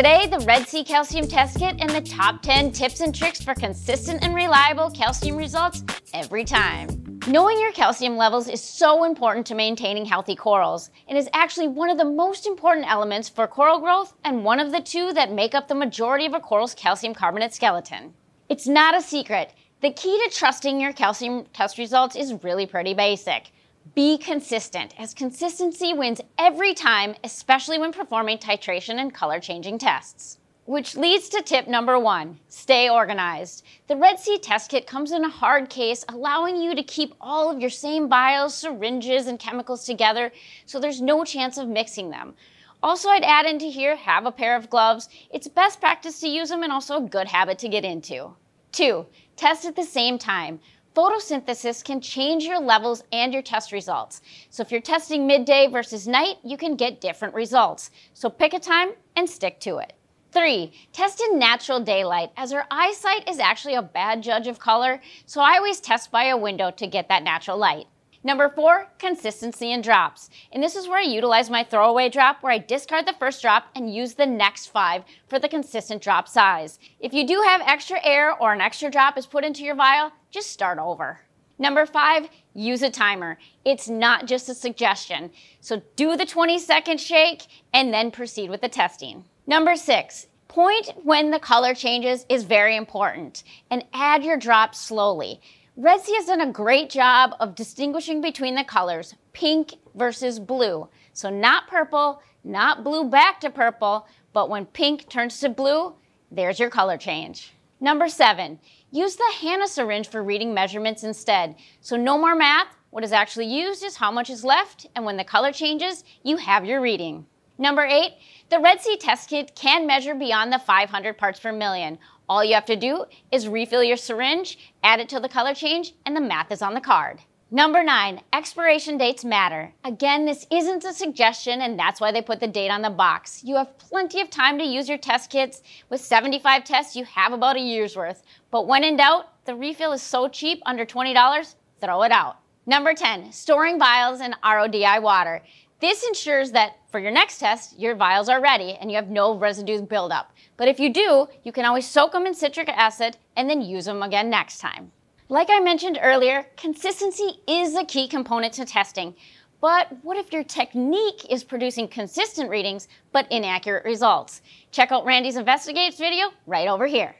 Today, the Red Sea Calcium Test Kit and the top 10 tips and tricks for consistent and reliable calcium results every time. Knowing your calcium levels is so important to maintaining healthy corals and is actually one of the most important elements for coral growth and one of the two that make up the majority of a coral's calcium carbonate skeleton. It's not a secret. The key to trusting your calcium test results is really pretty basic. Be consistent, as consistency wins every time, especially when performing titration and color changing tests. Which leads to tip number one stay organized. The Red Sea test kit comes in a hard case, allowing you to keep all of your same vials, syringes, and chemicals together so there's no chance of mixing them. Also, I'd add into here have a pair of gloves. It's best practice to use them and also a good habit to get into. Two, test at the same time. Photosynthesis can change your levels and your test results. So if you're testing midday versus night, you can get different results. So pick a time and stick to it. Three, test in natural daylight, as our eyesight is actually a bad judge of color, so I always test by a window to get that natural light. Number four, consistency in drops. And this is where I utilize my throwaway drop where I discard the first drop and use the next five for the consistent drop size. If you do have extra air or an extra drop is put into your vial, just start over. Number five, use a timer. It's not just a suggestion. So do the 20 second shake and then proceed with the testing. Number six, point when the color changes is very important and add your drops slowly. Red Sea has done a great job of distinguishing between the colors pink versus blue. So not purple, not blue back to purple, but when pink turns to blue, there's your color change. Number seven, use the HANA syringe for reading measurements instead. So no more math, what is actually used is how much is left, and when the color changes, you have your reading. Number eight, the Red Sea test kit can measure beyond the 500 parts per million. All you have to do is refill your syringe, add it to the color change, and the math is on the card. Number nine, expiration dates matter. Again, this isn't a suggestion, and that's why they put the date on the box. You have plenty of time to use your test kits. With 75 tests, you have about a year's worth. But when in doubt, the refill is so cheap, under $20, throw it out. Number 10, storing vials in RODI water. This ensures that for your next test, your vials are ready and you have no residue buildup. But if you do, you can always soak them in citric acid and then use them again next time. Like I mentioned earlier, consistency is a key component to testing. But what if your technique is producing consistent readings but inaccurate results? Check out Randy's Investigates video right over here.